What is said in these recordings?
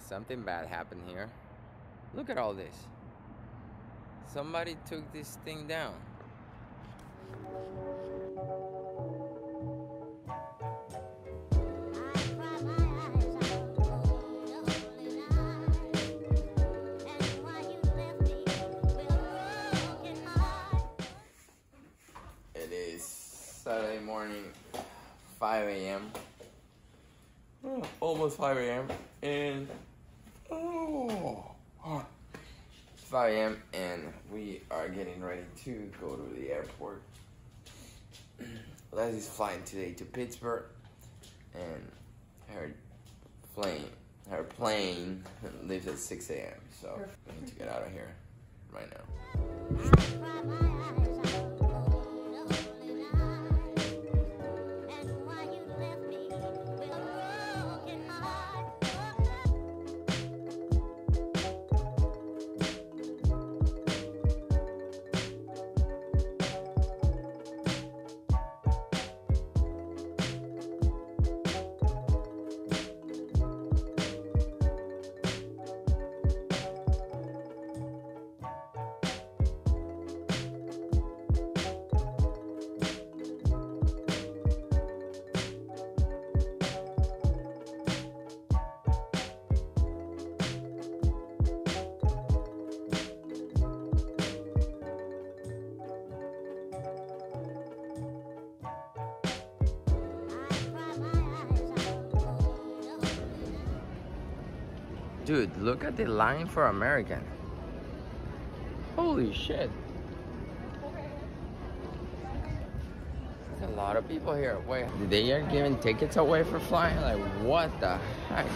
something bad happened here. Look at all this. Somebody took this thing down. It is Saturday morning, 5 a.m. Oh, almost 5 a.m. And oh, 5 a.m. and we are getting ready to go to the airport. Leslie's flying today to Pittsburgh, and her plane, her plane leaves at 6 a.m. So we need to get out of here right now. Dude, look at the line for American. Holy shit. There's a lot of people here. Wait, they are giving tickets away for flying? Like, what the heck?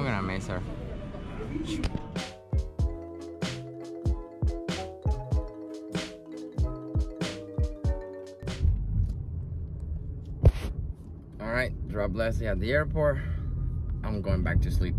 I'm gonna miss her. All right, drop Leslie at the airport. I'm going back to sleep.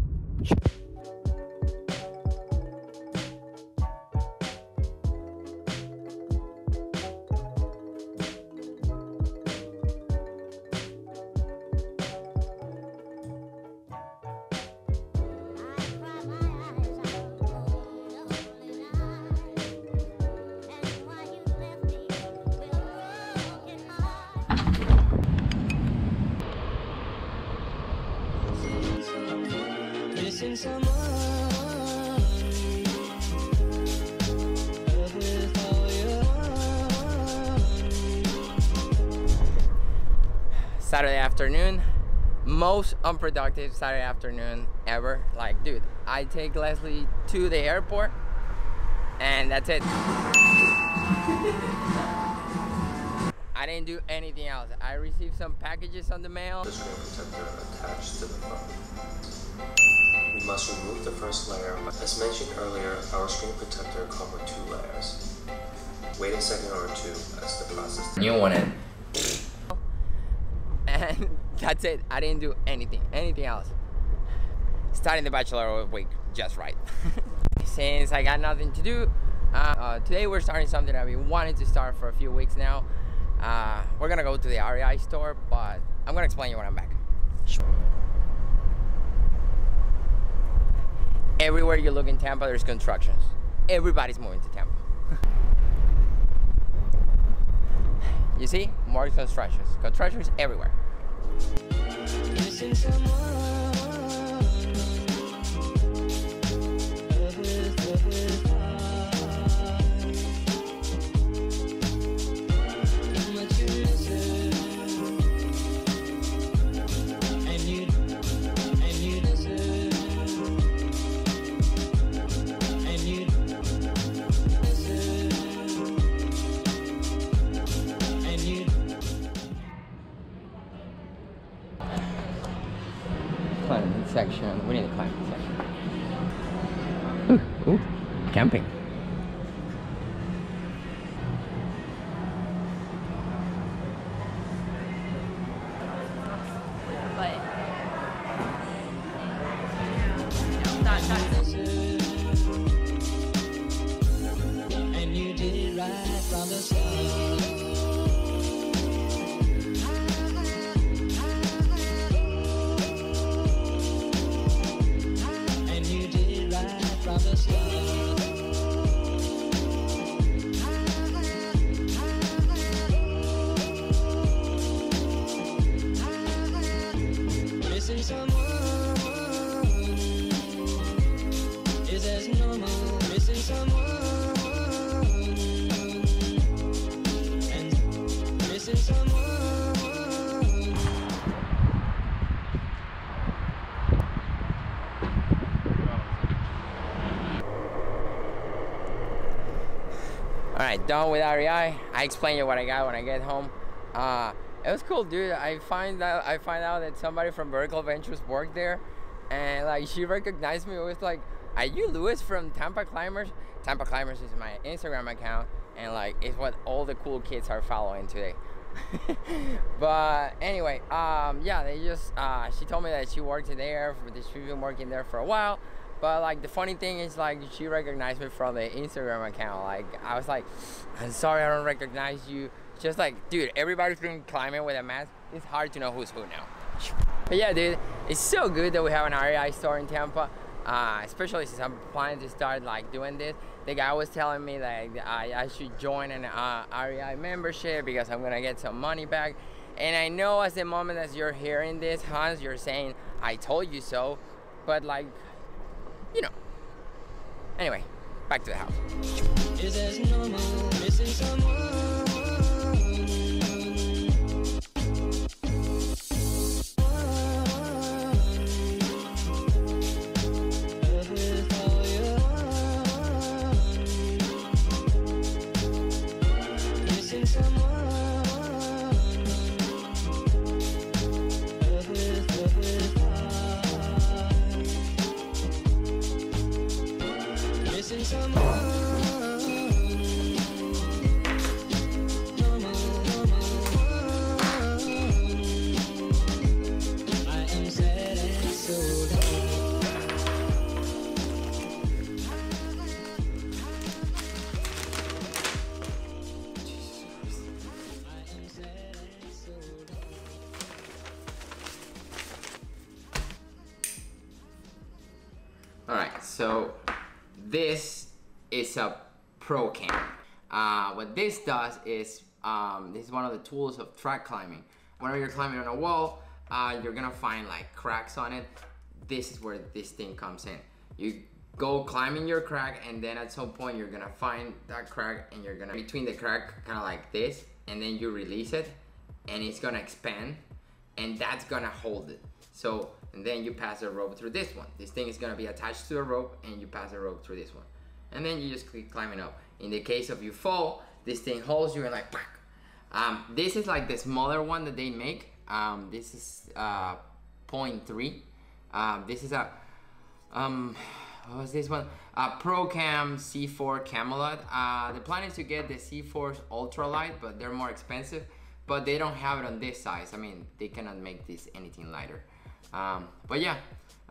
Saturday afternoon, most unproductive Saturday afternoon ever. Like, dude, I take Leslie to the airport, and that's it. I didn't do anything else. I received some packages on the mail. the screen protector attached to the phone. We must remove the first layer. As mentioned earlier, our screen protector comes with two layers. Wait a second or two as the process New one in. And that's it. I didn't do anything, anything else. Starting the bachelor week just right. Since I got nothing to do, uh, uh, today we're starting something that we wanted to start for a few weeks now. Uh, we're gonna go to the REI store, but I'm gonna explain you when I'm back. Everywhere you look in Tampa, there's constructions. Everybody's moving to Tampa. you see? More constructions. Constructions everywhere. We need the climbing. Ooh, ooh, camping. Right, done with REI. I explain you what I got when I get home. Uh, it was cool, dude. I find out I find out that somebody from Vertical Ventures worked there, and like she recognized me. It was like, "Are you Luis from Tampa Climbers?" Tampa Climbers is my Instagram account, and like it's what all the cool kids are following today. but anyway, um, yeah, they just uh, she told me that she worked there. She's been working there for a while. But like the funny thing is like she recognized me from the Instagram account. Like I was like, I'm sorry I don't recognize you. Just like, dude, everybody's been climbing with a mask. It's hard to know who's who now. But yeah, dude, it's so good that we have an REI store in Tampa. Uh, especially since I'm planning to start like doing this. The guy was telling me like I, I should join an uh, REI membership because I'm gonna get some money back. And I know as the moment as you're hearing this, Hans, you're saying, I told you so. But like, you know. Anyway, back to the house. So this is a pro cam. Uh, what this does is, um, this is one of the tools of trad climbing. Whenever you're climbing on a wall, uh, you're gonna find like cracks on it. This is where this thing comes in. You go climbing your crack and then at some point you're gonna find that crack and you're gonna, between the crack, kind of like this, and then you release it and it's gonna expand and that's gonna hold it. So, and then you pass a rope through this one. This thing is gonna be attached to a rope and you pass a rope through this one. And then you just keep climbing up. In the case of you fall, this thing holds you and like, um, this is like the smaller one that they make. Um, this is uh, 0.3. Um, this is a, um, what was this one? Uh, ProCam C4 Camalot. Uh, the plan is to get the C4 Ultralight, but they're more expensive. But they don't have it on this size. I mean, they cannot make this anything lighter. Um, but yeah,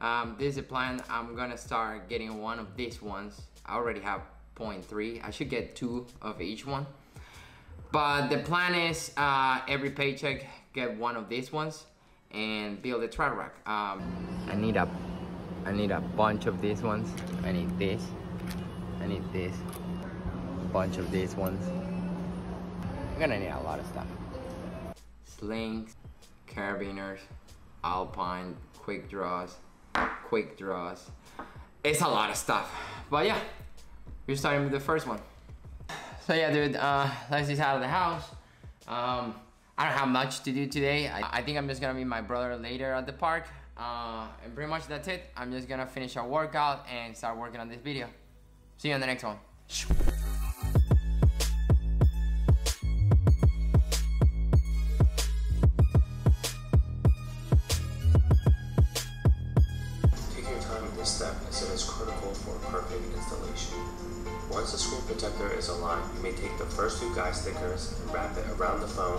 um, this is the plan. I'm gonna start getting one of these ones. I already have 0.3. I should get two of each one. But the plan is uh, every paycheck get one of these ones and build a trad rack. Um, I need a, I need a bunch of these ones. I need this. I need this. Bunch of these ones. I'm gonna need a lot of stuff. Slings, carabiners, alpine, quick draws, quick draws. It's a lot of stuff. But yeah, we're starting with the first one. So yeah, dude, uh, Leslie's out of the house. Um, I don't have much to do today. I, I think I'm just gonna meet my brother later at the park. Uh, and pretty much that's it. I'm just gonna finish our workout and start working on this video. See you on the next one. Stickers and wrap it around the phone